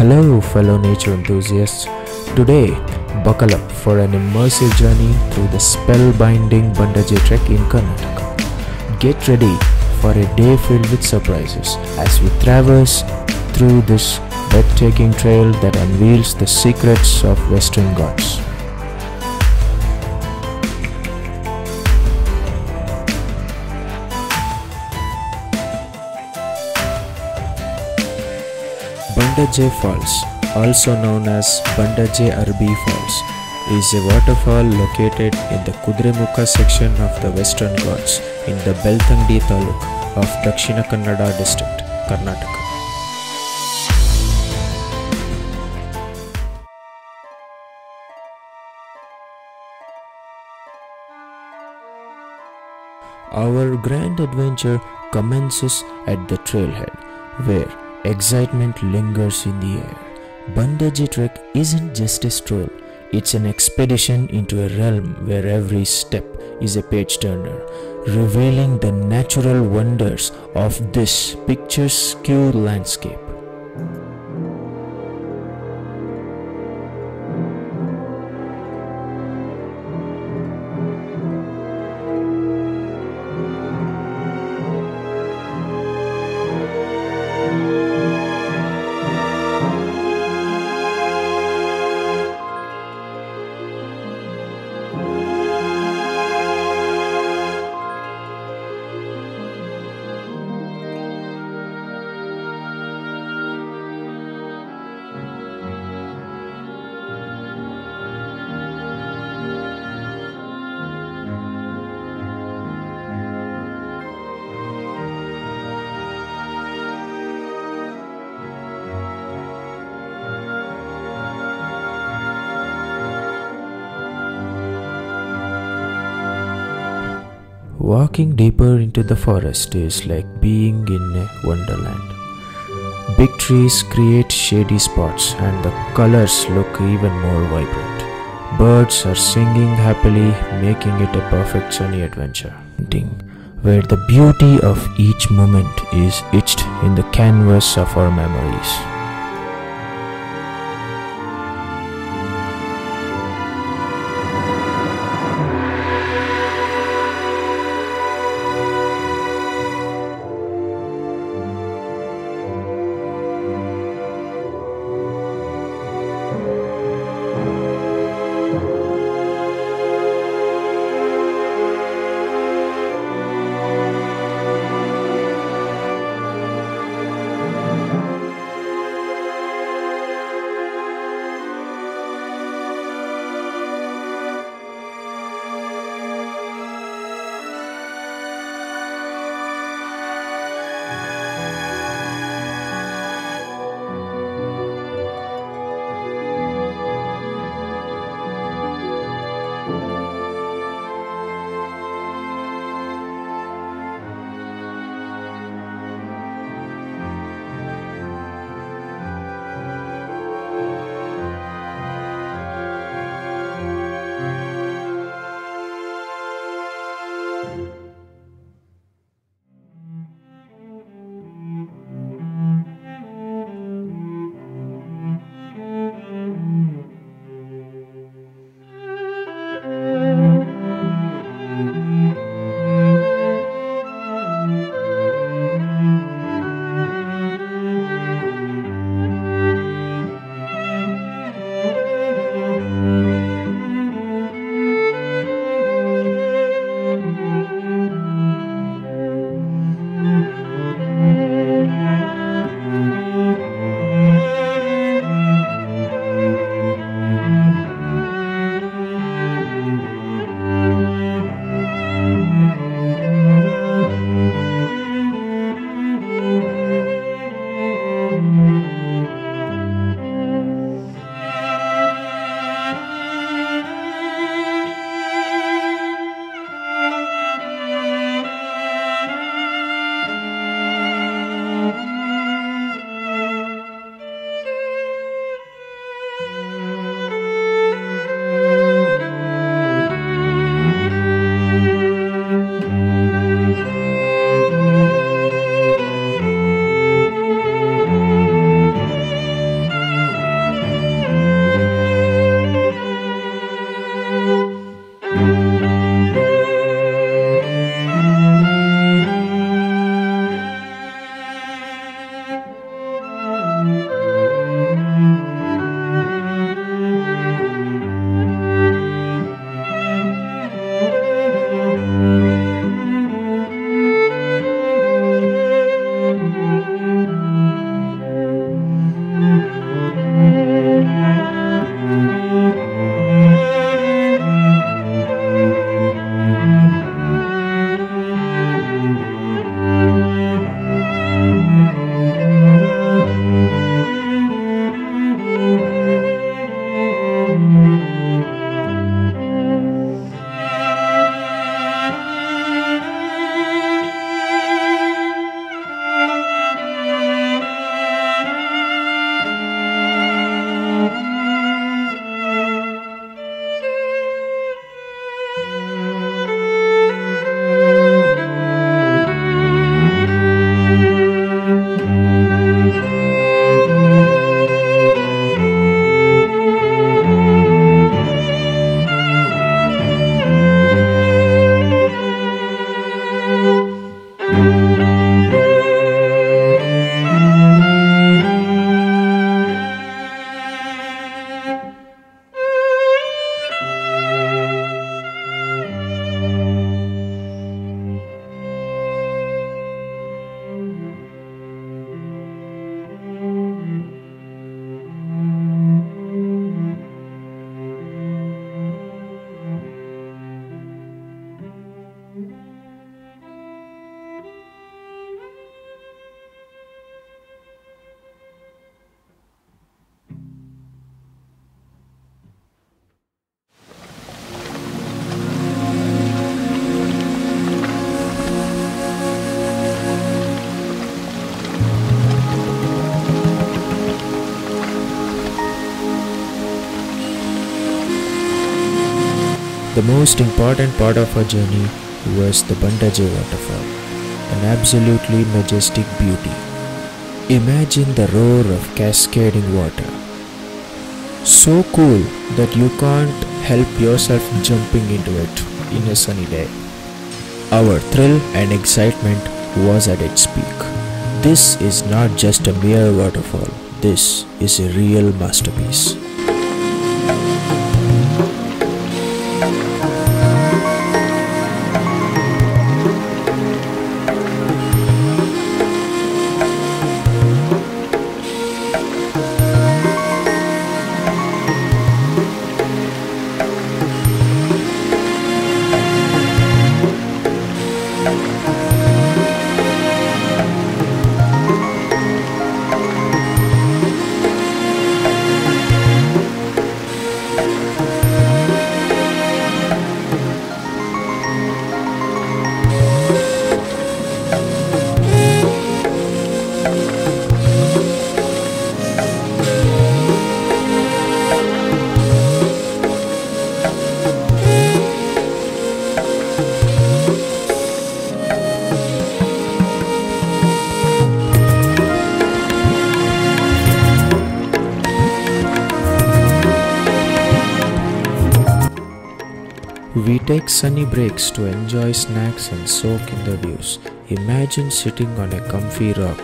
Hello, fellow nature enthusiasts. Today, buckle up for an immersive journey through the spellbinding Bandaje Trek in Karnataka. Get ready for a day filled with surprises as we traverse through this breathtaking trail that unveils the secrets of Western Ghats. Bandaje Falls, also known as Bandaje Arbi Falls, is a waterfall located in the Kudremukha section of the Western Ghats in the Beltangdi Taluk of Dakshina Kannada district, Karnataka. Our grand adventure commences at the trailhead, where excitement lingers in the air. Bandaji Trek isn't just a stroll, it's an expedition into a realm where every step is a page turner, revealing the natural wonders of this picturesque landscape. Walking deeper into the forest is like being in a wonderland. Big trees create shady spots and the colors look even more vibrant. Birds are singing happily, making it a perfect sunny adventure. Where the beauty of each moment is etched in the canvas of our memories. The most important part of our journey was the Bandaje waterfall, an absolutely majestic beauty. Imagine the roar of cascading water. So cool that you can't help yourself jumping into it in a sunny day. Our thrill and excitement was at its peak. This is not just a mere waterfall, this is a real masterpiece. Take sunny breaks to enjoy snacks and soak in the views. Imagine sitting on a comfy rock,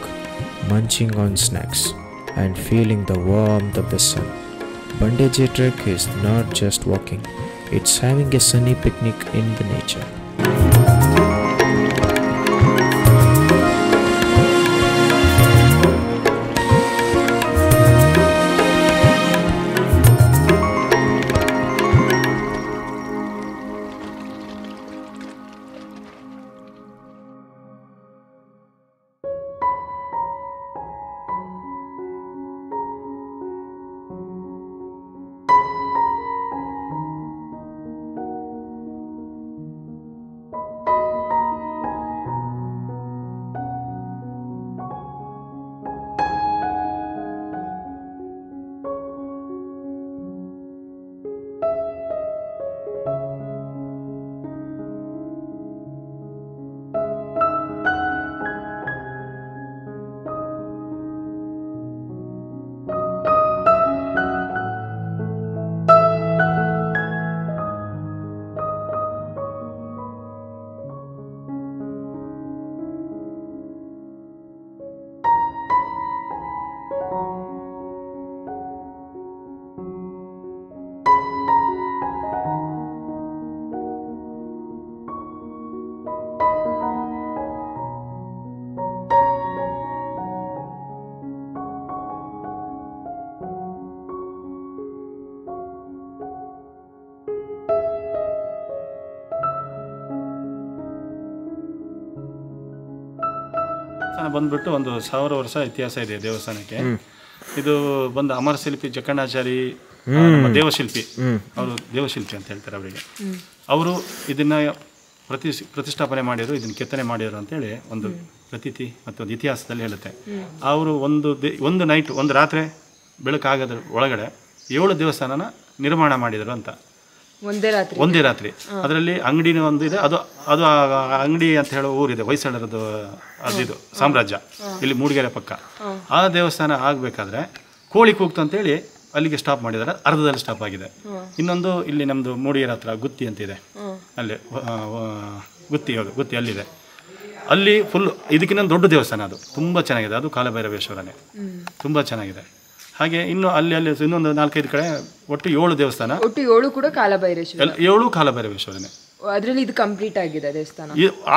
munching on snacks, and feeling the warmth of the sun. Bandeje Trek is not just walking, it's having a sunny picnic in the nature. ಬಂದ್ಬಿಟ್ಟು ಒಂದು ಸಾವಿರ ವರ್ಷ ಇತಿಹಾಸ ಇದೆ ದೇವಸ್ಥಾನಕ್ಕೆ. ಇದು ಬಂದು ಅಮರ ಶಿಲ್ಪಿ ಜಕ್ಕಣ್ಣಾಚಾರಿ ನಮ್ಮ ದೇವಶಿಲ್ಪಿ. ಅವರು ದೇವಶಿಲ್ಪಿ ಅಂತ ಹೇಳ್ತಾರೆ ಅವರಿಗೆ. ಅವರು ಇದನ್ನ ಪ್ರತಿ ಪ್ರತಿಷ್ಠಾಪನೆ ಮಾಡಿದ್ರು ಇದನ್ನ ಕೆತ್ತನೆ ಮಾಡಿದ್ರು ಅಂತೇಳಿ ಒಂದು ಪ್ರತೀತಿ ಮತ್ತು ಒಂದು ಇತಿಹಾಸದಲ್ಲಿ ಹೇಳುತ್ತೆ. ಅವರು ಒಂದು ದಿ- ಒಂದು ನೈಟ್ ಒಂದು ರಾತ್ರಿ ಬೆಳಕಾಗದ ಒಳಗಡೆ ಏಳು ದೇವಸ್ಥಾನನ ನಿರ್ಮಾಣ ಮಾಡಿದರು ಅಂತ. ಒಂದೇ ರಾತ್ರಿ. ಒಂದೇ ರಾತ್ರಿ. ಅದರಲ್ಲಿ ಅಂಗಡಿ ಒಂದು ಇದೆ ಅದು ಅದು ಆ ಅಂಗಡಿ ಅಂತ ಹೇಳೋ ಊರಿದೆ ಹೊಯ್ಸಳರದ್ದು ಅದಿದು ಸಾಮ್ರಾಜ್ಯ. ಇಲ್ಲಿ ಮೂಡಿಗೆರೆ ಪಕ್ಕ. ಆ ದೇವಸ್ಥಾನ ಆಗಬೇಕಾದ್ರೆ ಕೋಳಿ ಕೂಗ್ತು ಅಂತೇಳಿ ಅಲ್ಲಿಗೆ ಸ್ಟಾಪ್ ಮಾಡಿದ್ದಾರೆ ಅರ್ಧದಲ್ಲಿ ಸ್ಟಾಪ್ ಆಗಿದೆ. ಇನ್ನೊಂದು ಇಲ್ಲಿ ನಮ್ಮದು ಮೂಡಿಗೆರೆ ಹತ್ರ ಗುತ್ತಿ ಅಂತಿದೆ ಅಲ್ಲಿ ಗುತ್ತಿ ಗುತ್ತಿ ಅಲ್ಲಿದೆ. ಅಲ್ಲಿ ಫುಲ್ ಇದಕ್ಕಿಂತ ದೊಡ್ಡ ದೇವಸ್ಥಾನ ಅದು. ತುಂಬ ಚೆನ್ನಾಗಿದೆ ಅದು ಕಾಲಭೈರವೇಶ್ವರನೇ. ತುಂಬ ಚೆನ್ನಾಗಿದೆ. ಹಾಗೆ ಇನ್ನು ಅಲ್ಲಿ ಅಲ್ಲಿ ಇನ್ನೊಂದು ನಾಲ್ಕೈದು ಕಡೆ ಒಟ್ಟು ಏಳು ದೇವಸ್ಥಾನ. ಒಟ್ಟು ಏಳು ಕೂಡ ಕಾಲಭೈರೇಶ್ವರ. ಏಳು ಕಾಲಭೈರವೇಶ್ವರನೇ ಅದರಲ್ಲಿ ಇದು ಕಂಪ್ಲೀಟ್ ಆಗಿದೆ ದೇವಸ್ಥಾನ.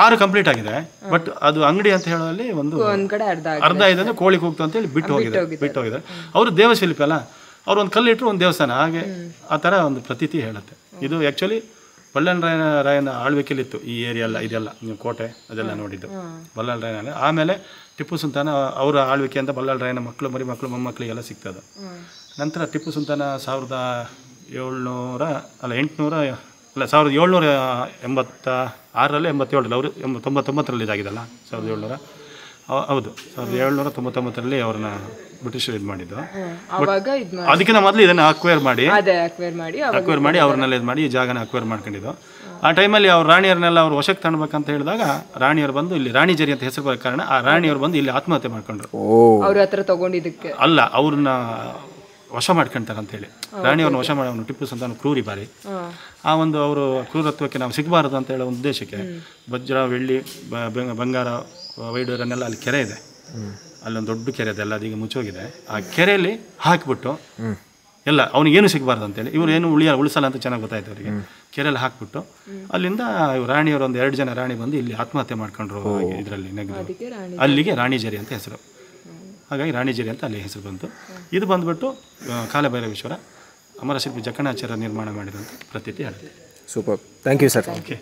ಆರು ಕಂಪ್ಲೀಟ್ ಆಗಿದೆ ಬಟ್ ಅದು ಅಂಗಡಿ ಅಂತ ಹೇಳೋಲ್ಲಿ ಒಂದು ಒಂದ್ ಕಡೆ ಅರ್ಧ ಅರ್ಧ ಇದೆ ಅಂದ್ರೆ ಕೋಳಿ ಕೂಗ್ತು ಅಂತ ಹೇಳಿ ಬಿಟ್ಟು ಹೋಗಿದೆ ಬಿಟ್ಟು ಹೋಗಿದೆ. ಅವರು ದೇವಶಿಲ್ಪಿ ಅಲ್ಲ ಅವ್ರು ಒಂದು ಕಲ್ಲಿಟ್ಟರು ಒಂದು ದೇವಸ್ಥಾನ ಹಾಗೆ ಆ ಥರ ಒಂದು ಪ್ರತೀತಿ ಹೇಳುತ್ತೆ. ಇದು ಆ್ಯಕ್ಚುಲಿ ಬಳ್ಳಾರಿ ರಾಯನ ರಾಯನ ಆಳ್ವಿಕೆಯಲ್ಲಿತ್ತು ಈ ಏರಿಯಾ ಎಲ್ಲ ಇದೆಲ್ಲ ನೀವು ಕೋಟೆ ಅದೆಲ್ಲ ನೋಡಿದ್ದು. ಬಳ್ಳಾರಿ ರಾಯನ ಆಮೇಲೆ ಟಿಪ್ಪು ಸುಲ್ತಾನ ಅವರ ಆಳ್ವಿಕೆ ಅಂತ ಬಲ್ಲಾಳ್ ರಾಯನ ಮಕ್ಕಳು ಮರಿ ಮಕ್ಕಳು ಮೊಮ್ಮಕ್ಕಳಿಗೆಲ್ಲ ಸಿಗ್ತದೆ. ನಂತರ ಟಿಪ್ಪು ಸುಲ್ತಾನ ಸಾವಿರದ ಏಳ್ನೂರ ಅಲ್ಲ ಎಂಟುನೂರ ಅಲ್ಲ ಸಾವಿರದ ಏಳ್ನೂರ ಎಂಬತ್ತ ಆರರಲ್ಲಿ ಎಂಬತ್ತೇಳರಲ್ಲಿ ಅವರು ಎಂಬ ತೊಂಬತ್ತೊಂಬತ್ತರಲ್ಲಿ ಇದಾಗಿದೆಲ್ಲ ಸಾವಿರದ ಏಳ್ನೂರ. ಹೌದು. ಸಾವಿರದ ಏಳ್ನೂರ ತೊಂಬತ್ತೊಂಬತ್ತರಲ್ಲಿ ಅವ್ರನ್ನ ಬ್ರಿಟಿಷರು ಇದು ಮಾಡಿದ್ದು. ಅವಾಗ ಅದಕ್ಕಿಂತ ಮೊದಲು ಇದನ್ನ ಅಕ್ವೈರ್ ಮಾಡಿ ಅದೇ ಅಕ್ವೇರ್ ಮಾಡಿ ಅವಾಗ ಅಕ್ವೈರ್ ಮಾಡಿ ಅವ್ರನ್ನೆಲ್ಲ ಇದು ಮಾಡಿ ಈ ಜಾಗನ ಅಕ್ವೈರ್ ಮಾಡ್ಕೊಂಡಿದ್ದು. ಆ ಟೈಮಲ್ಲಿ ಅವ್ರು ರಾಣಿಯರನ್ನೆಲ್ಲ ಅವ್ರು ವಶಕ್ಕೆ ತಗೊಳ್ಬೇಕಂತ ಹೇಳಿದಾಗ ರಾಣಿಯರು ಬಂದು ಇಲ್ಲಿ ರಾಣಿ ಜರಿ ಅಂತ ಹೆಸರು ಬರೋ ಕಾರಣ ಆ ರಾಣಿಯವರು ಬಂದು ಇಲ್ಲಿ ಆತ್ಮಹತ್ಯೆ ಮಾಡ್ಕೊಂಡ್ರು. ಅವ್ರ ಹತ್ರ ತಗೊಂಡಿದ್ದಕ್ಕೆ. ಅಲ್ಲ ಅವ್ರನ್ನ ವಶ ಮಾಡ್ಕೊಂತಾರೆ ಅಂತೇಳಿ ರಾಣಿಯವ್ರನ್ನ ವಶ ಮಾಡಿ ಅವನು ಟಿಪ್ಪು ಸಂತಾನ ಕ್ರೂರಿ ಬಾರಿ. ಆ ಒಂದು ಅವರು ಕ್ರೂರತ್ವಕ್ಕೆ ನಾವು ಸಿಗಬಾರದು ಅಂತ ಹೇಳೋ ಒಂದು ಉದ್ದೇಶಕ್ಕೆ ವಜ್ರ ಬೆಳ್ಳಿ ಬ- ಬ- ಬಂಗಾರ ವೈಡೂರನ್ನೆಲ್ಲ ಅಲ್ಲಿ ಕೆರೆ ಇದೆ. ಅಲ್ಲೊಂದು ದೊಡ್ಡ ಕೆರೆ ಇದೆ ಎಲ್ಲ ಅದೀಗ ಮುಚ್ಚೋಗಿದೆ. ಆ ಕೆರೆಯಲ್ಲಿ ಹಾಕಿಬಿಟ್ಟು ಎಲ್ಲ ಅವನಿಗೇನು ಸಿಗಬಾರ್ದು ಅಂತೇಳಿ ಇವರು ಏನು ಉಳಿಯ ಉಳಿಸಲ್ಲ ಅಂತ ಚೆನ್ನಾಗಿ ಗೊತ್ತಾಯ್ತು ಅವರಿಗೆ. ಕೆರೆಯಲ್ಲಿ ಹಾಕ್ಬಿಟ್ಟು ಅಲ್ಲಿಂದ ಇವ್ರು ರಾಣಿಯವರು ಒಂದು ಎರಡು ಜನ ರಾಣಿ ಬಂದು ಇಲ್ಲಿ ಆತ್ಮಹತ್ಯೆ ಮಾಡ್ಕೊಂಡ್ರು ಇದರಲ್ಲಿ ನೆಗೆದು ಅದಕ್ಕೆ ರಾಣಿ ಅಲ್ಲಿಗೆ ರಾಣಿಜೇರಿ ಅಂತ ಹೆಸರು. ಹಾಗಾಗಿ ರಾಣಿಜೇರಿ ಅಂತ ಅಲ್ಲಿ ಹೆಸರು ಬಂತು. ಇದು ಬಂದ್ಬಿಟ್ಟು ಕಾಲಭೈರವೇಶ್ವರ ಅಮರಶಿಲ್ಪಿ ಜಕ್ಕಣಾಚಾರ್ಯ ನಿರ್ಮಾಣ ಮಾಡಿದಂಥ ಪ್ರತೀತಿ ಹೇಳುತ್ತೆ super thank you sir okay